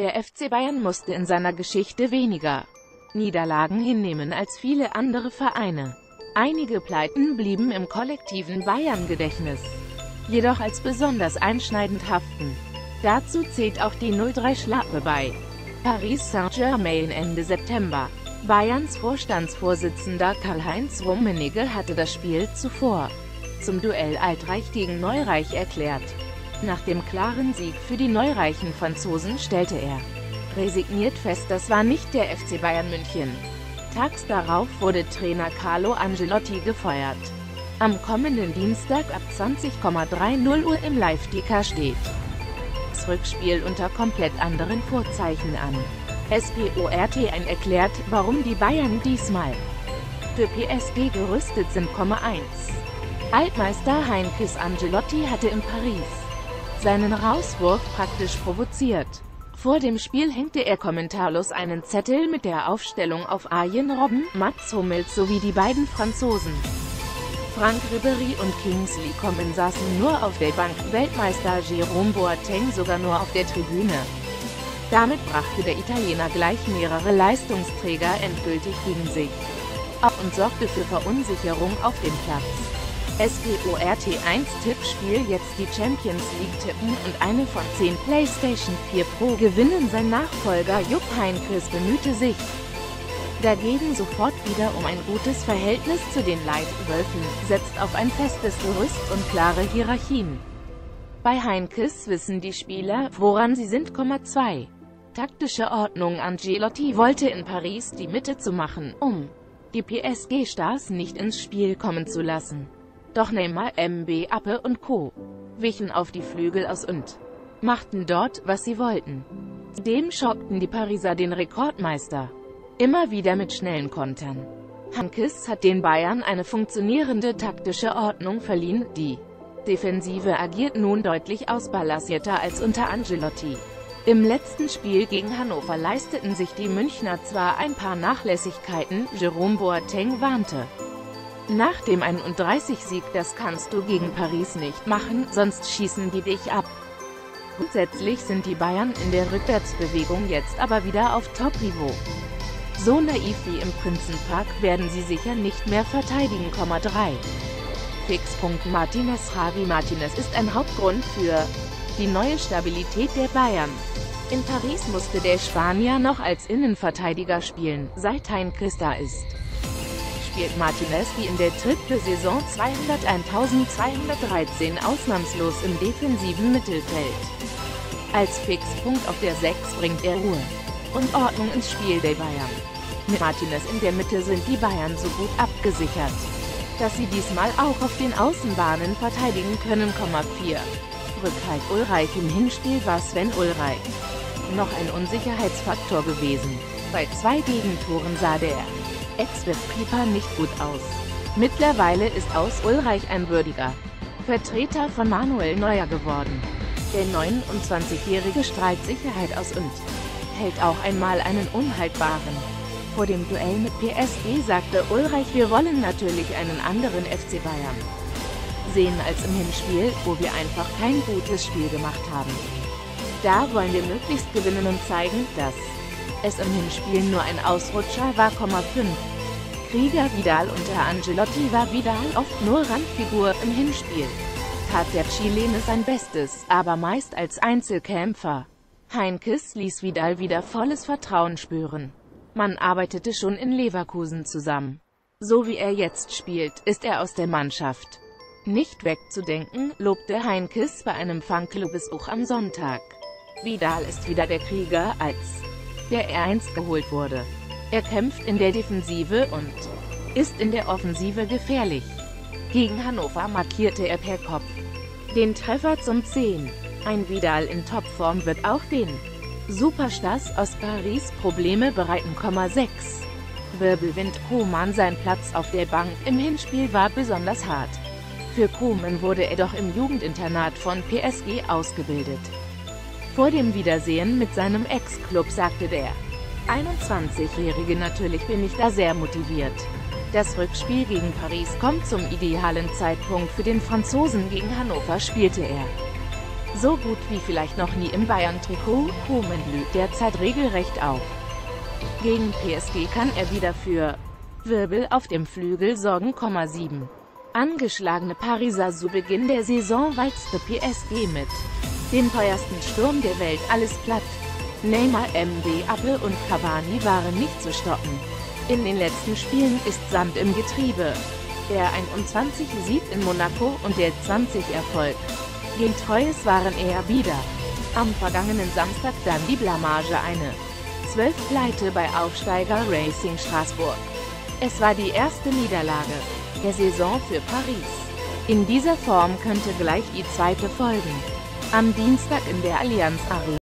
Der FC Bayern musste in seiner Geschichte weniger Niederlagen hinnehmen als viele andere Vereine. Einige Pleiten blieben im kollektiven Bayern-Gedächtnis jedoch als besonders einschneidend haften. Dazu zählt auch die 03-Schlappe bei Paris Saint-Germain Ende September. Bayerns Vorstandsvorsitzender Karl-Heinz Rummenigge hatte das Spiel zuvor zum Duell Altreich gegen Neureich erklärt. Nach dem klaren Sieg für die neureichen Franzosen stellte er resigniert fest, das war nicht der FC Bayern München. Tags darauf wurde Trainer Carlo Angelotti gefeuert. Am kommenden Dienstag ab 20,30 Uhr im Live-Ticker steht das Rückspiel unter komplett anderen Vorzeichen an. SPORT ein erklärt, warum die Bayern diesmal für PSG gerüstet sind, 1. Altmeister Heinkes Angelotti hatte in Paris seinen Rauswurf praktisch provoziert. Vor dem Spiel hängte er kommentarlos einen Zettel mit der Aufstellung auf Arjen Robben, Mats Hummels sowie die beiden Franzosen. Frank Ribery und Kingsley Coman saßen nur auf der Bank, Weltmeister Jerome Boateng sogar nur auf der Tribüne. Damit brachte der Italiener gleich mehrere Leistungsträger endgültig gegen sich auf und sorgte für Verunsicherung auf dem Platz. SPORT 1 Tippspiel jetzt die Champions League tippen und eine von 10 PlayStation 4 Pro gewinnen. Sein Nachfolger Jupp Heynckes bemühte sich dagegen sofort wieder um ein gutes Verhältnis zu den Leitwölfen, setzt auf ein festes Gerüst und klare Hierarchien. Bei Heinkes wissen die Spieler, woran sie sind. 2. Taktische Ordnung Angelotti wollte in Paris die Mitte zu machen, um die PSG-Stars nicht ins Spiel kommen zu lassen. Doch Neymar, MB, Appe und Co. wichen auf die Flügel aus und machten dort, was sie wollten. Dem schockten die Pariser den Rekordmeister. Immer wieder mit schnellen Kontern. Hankes hat den Bayern eine funktionierende taktische Ordnung verliehen, die Defensive agiert nun deutlich ausbalancierter als unter Angelotti. Im letzten Spiel gegen Hannover leisteten sich die Münchner zwar ein paar Nachlässigkeiten, Jerome Boateng warnte, nach dem 31-Sieg das kannst du gegen Paris nicht machen, sonst schießen die dich ab. Grundsätzlich sind die Bayern in der Rückwärtsbewegung jetzt aber wieder auf Top-Niveau. So naiv wie im Prinzenpark werden sie sicher nicht mehr verteidigen. 3. Fixpunkt Martinez Javi Martinez ist ein Hauptgrund für die neue Stabilität der Bayern. In Paris musste der Spanier noch als Innenverteidiger spielen, seit Hein Christa ist spielt Martinez wie in der Triple-Saison 201.213 ausnahmslos im defensiven Mittelfeld. Als Fixpunkt auf der 6 bringt er Ruhe und Ordnung ins Spiel der Bayern. Mit Martinez in der Mitte sind die Bayern so gut abgesichert, dass sie diesmal auch auf den Außenbahnen verteidigen können. 4. Rückhalt Ulreich im Hinspiel war Sven Ulreich noch ein Unsicherheitsfaktor gewesen. Bei zwei Gegentoren sah der Ex wird Pieper nicht gut aus. Mittlerweile ist aus Ulreich ein würdiger Vertreter von Manuel Neuer geworden. Der 29-Jährige strahlt Sicherheit aus und hält auch einmal einen unhaltbaren. Vor dem Duell mit PSG sagte Ulreich, wir wollen natürlich einen anderen FC Bayern sehen als im Hinspiel, wo wir einfach kein gutes Spiel gemacht haben. Da wollen wir möglichst gewinnen und zeigen, dass es im Hinspiel nur ein Ausrutscher war. 5. Krieger Vidal unter Angelotti war Vidal oft nur Randfigur im Hinspiel. Tat der Chilene sein Bestes, aber meist als Einzelkämpfer. Heinkes ließ Vidal wieder volles Vertrauen spüren. Man arbeitete schon in Leverkusen zusammen. So wie er jetzt spielt, ist er aus der Mannschaft. Nicht wegzudenken, lobte Heinkes bei einem Fanclubbesuch am Sonntag. Vidal ist wieder der Krieger, als der er einst geholt wurde. Er kämpft in der Defensive und ist in der Offensive gefährlich. Gegen Hannover markierte er per Kopf den Treffer zum 10. Ein Vidal in Topform wird auch den Superstars aus Paris Probleme bereiten. 6. Wirbelwind Koman Sein Platz auf der Bank im Hinspiel war besonders hart. Für Koman wurde er doch im Jugendinternat von PSG ausgebildet. Vor dem Wiedersehen mit seinem Ex-Club sagte der 21-Jährige natürlich bin ich da sehr motiviert. Das Rückspiel gegen Paris kommt zum idealen Zeitpunkt für den Franzosen gegen Hannover spielte er. So gut wie vielleicht noch nie im Bayern-Trikot, Rumen blüht derzeit regelrecht auf. Gegen PSG kann er wieder für Wirbel auf dem Flügel sorgen, 7. Angeschlagene Pariser zu Beginn der Saison walzte PSG mit dem teuersten Sturm der Welt alles platt. Neymar, Mbappe und Cavani waren nicht zu stoppen. In den letzten Spielen ist Sand im Getriebe. Der 21 siegt in Monaco und der 20 Erfolg. Gegen Treues waren eher wieder. Am vergangenen Samstag dann die Blamage eine. 12 Pleite bei Aufsteiger Racing Straßburg. Es war die erste Niederlage der Saison für Paris. In dieser Form könnte gleich die zweite folgen. Am Dienstag in der Allianz Arena